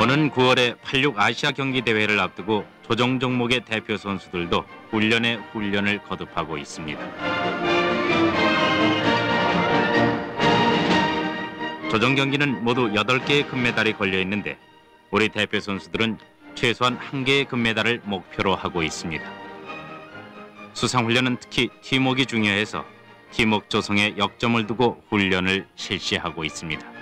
오는 9월에 86 아시아 경기 대회를 앞두고 조정 종목의 대표 선수들도 훈련에 훈련을 거듭하고 있습니다. 조정 경기는 모두 8개의 금메달이 걸려 있는데 우리 대표 선수들은 최소한 1개의 금메달을 목표로 하고 있습니다. 수상 훈련은 특히 팀웍이 중요해서 팀웍 조성에 역점을 두고 훈련을 실시하고 있습니다.